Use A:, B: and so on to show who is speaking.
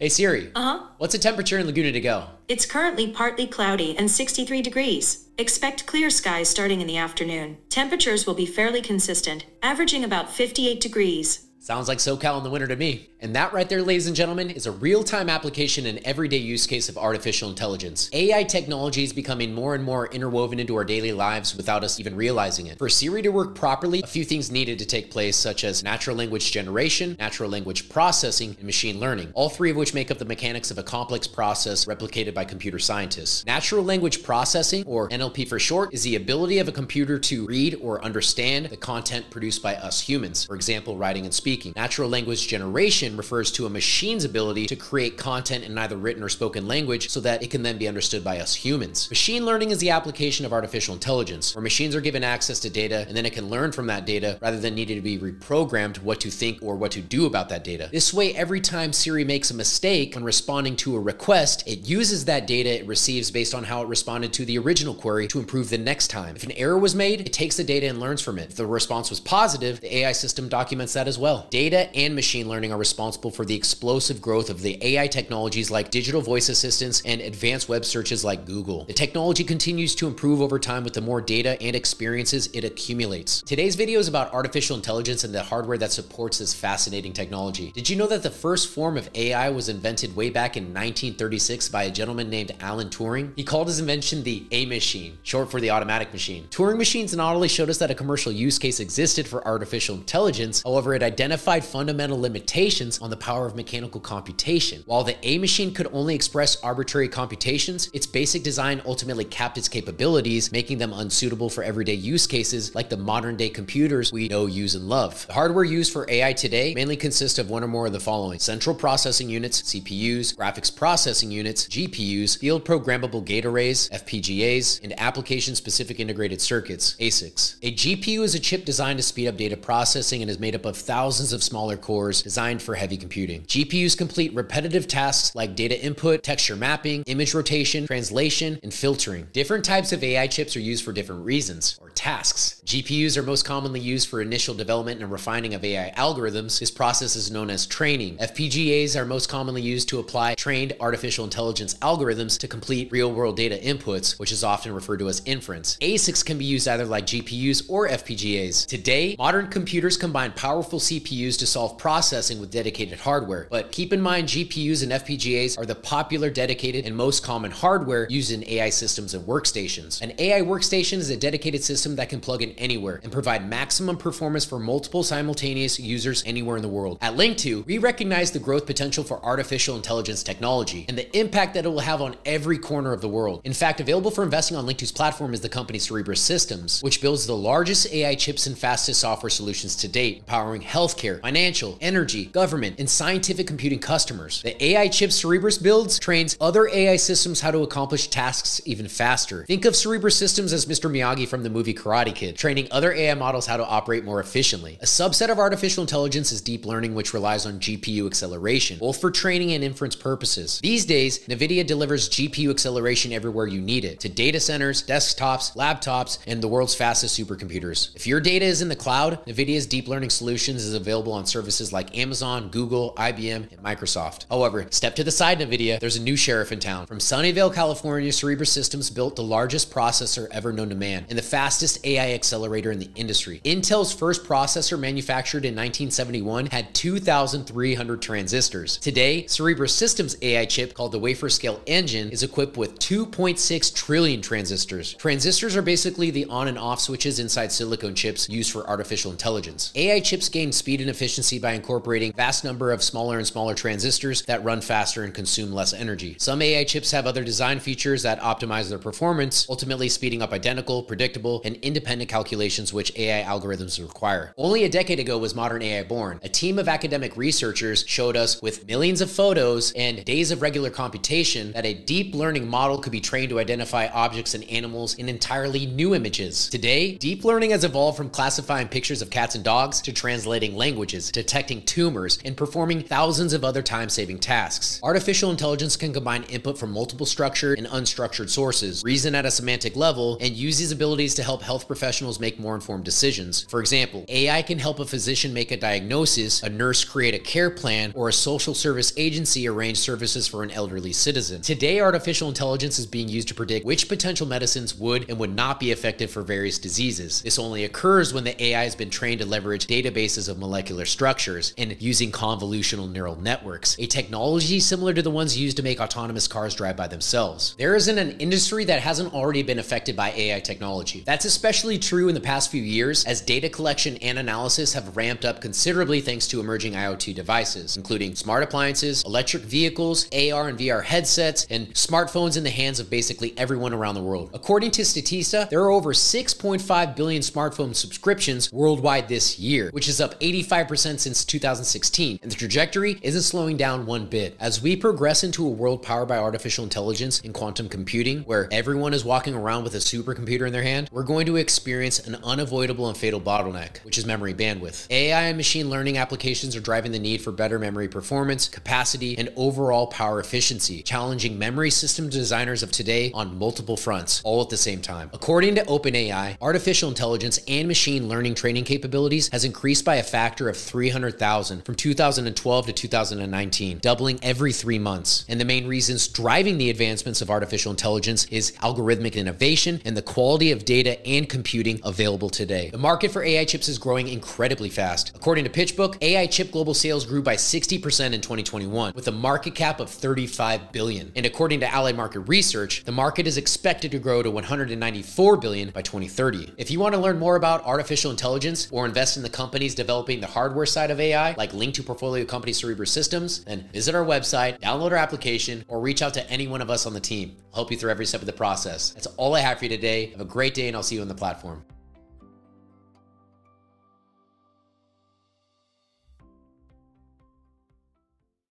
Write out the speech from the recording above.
A: Hey Siri.
B: Uh huh.
A: What's the temperature in Laguna de Go?
B: It's currently partly cloudy and 63 degrees. Expect clear skies starting in the afternoon. Temperatures will be fairly consistent, averaging about 58 degrees.
A: Sounds like SoCal in the winter to me. And that right there, ladies and gentlemen, is a real-time application and everyday use case of artificial intelligence. AI technology is becoming more and more interwoven into our daily lives without us even realizing it. For Siri to work properly, a few things needed to take place, such as natural language generation, natural language processing, and machine learning, all three of which make up the mechanics of a complex process replicated by computer scientists. Natural language processing, or NLP for short, is the ability of a computer to read or understand the content produced by us humans, for example, writing and speaking. Natural language generation refers to a machine's ability to create content in either written or spoken language so that it can then be understood by us humans. Machine learning is the application of artificial intelligence, where machines are given access to data and then it can learn from that data rather than needing to be reprogrammed what to think or what to do about that data. This way, every time Siri makes a mistake when responding to a request, it uses that data it receives based on how it responded to the original query to improve the next time. If an error was made, it takes the data and learns from it. If the response was positive, the AI system documents that as well. Data and machine learning are responsible for the explosive growth of the AI technologies like digital voice assistants and advanced web searches like Google. The technology continues to improve over time with the more data and experiences it accumulates. Today's video is about artificial intelligence and the hardware that supports this fascinating technology. Did you know that the first form of AI was invented way back in 1936 by a gentleman named Alan Turing? He called his invention the A machine, short for the automatic machine. Turing machines not only showed us that a commercial use case existed for artificial intelligence, however, it identified fundamental limitations on the power of mechanical computation. While the A machine could only express arbitrary computations, its basic design ultimately capped its capabilities, making them unsuitable for everyday use cases like the modern day computers we know, use, and love. The hardware used for AI today mainly consists of one or more of the following. Central processing units, CPUs, graphics processing units, GPUs, field programmable gate arrays, FPGAs, and application-specific integrated circuits, ASICs. A GPU is a chip designed to speed up data processing and is made up of thousands of smaller cores designed for heavy computing. GPUs complete repetitive tasks like data input, texture mapping, image rotation, translation, and filtering. Different types of AI chips are used for different reasons or tasks. GPUs are most commonly used for initial development and refining of AI algorithms. This process is known as training. FPGAs are most commonly used to apply trained artificial intelligence algorithms to complete real-world data inputs, which is often referred to as inference. ASICs can be used either like GPUs or FPGAs. Today, modern computers combine powerful CPUs to solve processing with dedicated hardware. But keep in mind, GPUs and FPGAs are the popular, dedicated, and most common hardware used in AI systems and workstations. An AI workstation is a dedicated system that can plug in anywhere and provide maximum performance for multiple simultaneous users anywhere in the world. At Linqto, we recognize the growth potential for artificial intelligence technology and the impact that it will have on every corner of the world. In fact, available for investing on Linqto's platform is the company Cerebras Systems, which builds the largest AI chips and fastest software solutions to date, empowering healthcare, financial, energy, government, and scientific computing customers. The AI chip Cerebras builds trains other AI systems how to accomplish tasks even faster. Think of Cerebras Systems as Mr. Miyagi from the movie Karate Kid, training other AI models how to operate more efficiently. A subset of artificial intelligence is deep learning, which relies on GPU acceleration, both for training and inference purposes. These days, NVIDIA delivers GPU acceleration everywhere you need it, to data centers, desktops, laptops, and the world's fastest supercomputers. If your data is in the cloud, NVIDIA's deep learning solutions is available on services like Amazon, Google, IBM, and Microsoft. However, step to the side NVIDIA, there's a new sheriff in town. From Sunnyvale, California, Cerebras Systems built the largest processor ever known to man and the fastest AI accelerator in the industry. Intel's first processor manufactured in 1971 had 2,300 transistors. Today, Cerebras Systems AI chip called the Wafer Scale Engine is equipped with 2.6 trillion transistors. Transistors are basically the on and off switches inside silicon chips used for artificial intelligence. AI chips gain speed and efficiency by incorporating vast number of smaller and smaller transistors that run faster and consume less energy. Some AI chips have other design features that optimize their performance, ultimately speeding up identical, predictable, and independent calculations which AI algorithms require. Only a decade ago was modern AI born. A team of academic researchers showed us with millions of photos and days of regular computation that a deep learning model could be trained to identify objects and animals in entirely new images. Today, deep learning has evolved from classifying pictures of cats and dogs to translating languages, detecting tumors, and performing thousands of other time saving tasks. Artificial intelligence can combine input from multiple structured and unstructured sources, reason at a semantic level, and use these abilities to help health professionals make more informed decisions. For example, AI can help a physician make a diagnosis, a nurse create a care plan, or a social service agency arrange services for an elderly citizen. Today, artificial intelligence is being used to predict which potential medicines would and would not be effective for various diseases. This only occurs when the AI has been trained to leverage databases of molecular structures and using convolutional neural networks, a technology similar to the ones used to make autonomous cars drive by themselves. There isn't an industry that hasn't already been affected by AI technology. That's especially true in the past few years as data collection and analysis have ramped up considerably thanks to emerging IoT devices, including smart appliances, electric vehicles, AR and VR headsets, and smartphones in the hands of basically everyone around the world. According to Statista, there are over 6.5 billion smartphone subscriptions worldwide this year, which is up 85% since 2016, and the trajectory isn't slowing down one bit. As we progress into a world powered by artificial intelligence and quantum computing, where everyone is walking around with a supercomputer in their hand, we're going to experience an unavoidable and fatal bottleneck, which is memory bandwidth. AI and machine learning applications are driving the need for better memory performance, capacity, and overall power efficiency, challenging memory system designers of today on multiple fronts, all at the same time. According to OpenAI, artificial intelligence and machine learning training capabilities has increased by a factor of 300,000 from 2012 to 2019, doubling every three months. And the main reasons driving the advancements of artificial intelligence is algorithmic innovation and the quality of data and computing available today. The market for AI chips is growing incredibly fast. According to PitchBook, AI chip global sales grew by 60% in 2021 with a market cap of 35 billion. And according to Allied Market Research, the market is expected to grow to 194 billion by 2030. If you want to learn more about artificial intelligence or invest in the companies developing the hardware side of AI, like Linqto portfolio company Cerebras Systems, then visit our website, download our application, or reach out to any one of us on the team. I'll help you through every step of the process. That's all I have for you today. Have a great day, and I'll see you on the platform.